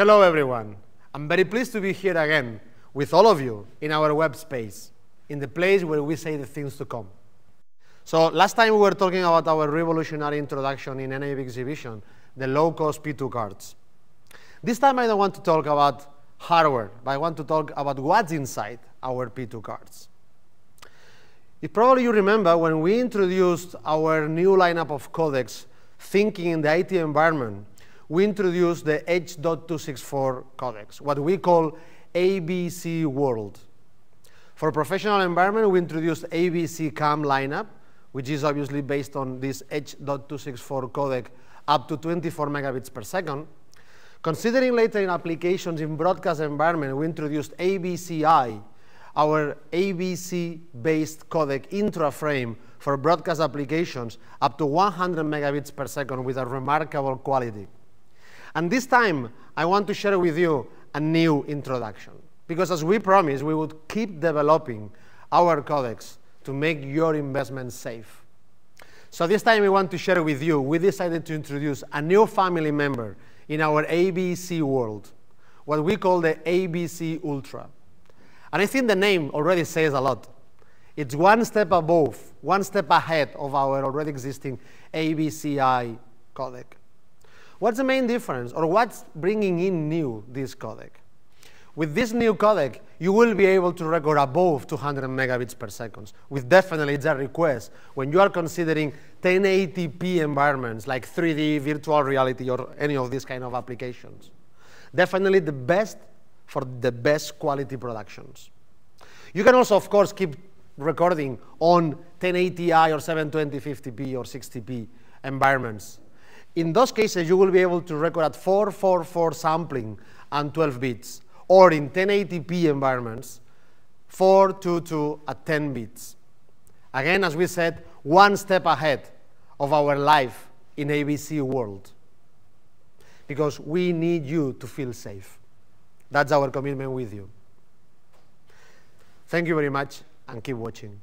Hello, everyone. I'm very pleased to be here again with all of you in our web space, in the place where we say the things to come. So last time we were talking about our revolutionary introduction in NAB exhibition, the low-cost P2 cards. This time I don't want to talk about hardware, but I want to talk about what's inside our P2 cards. If probably you remember when we introduced our new lineup of codecs, thinking in the IT environment, we introduced the H.264 codecs, what we call AVC World. For professional environment, we introduced AVCCAM lineup, which is obviously based on this H.264 codec up to 24 megabits per second. Considering later in applications in broadcast environment, we introduced AVC-I, our AVC-based codec intra-frame for broadcast applications up to 100 megabits per second with a remarkable quality. And this time, I want to share with you a new introduction. Because as we promised, we would keep developing our codecs to make your investment safe. So this time we want to share with you, we decided to introduce a new family member in our AVC world, what we call the AVC Ultra. And I think the name already says a lot. It's one step above, one step ahead of our already existing AVC-I codec. What's the main difference, or what's bringing in new this codec? With this new codec, you will be able to record above 200 megabits per second, with definitely it's a request when you are considering 1080p environments like 3D, virtual reality, or any of these kind of applications. Definitely the best for the best quality productions. You can also, of course, keep recording on 1080i or 720, 50p or 60p environments. In those cases, you will be able to record at 444 sampling and 12 bits, or in 1080p environments, 422 at 10 bits. Again, as we said, one step ahead of our life in AVC world, because we need you to feel safe. That's our commitment with you. Thank you very much, and keep watching.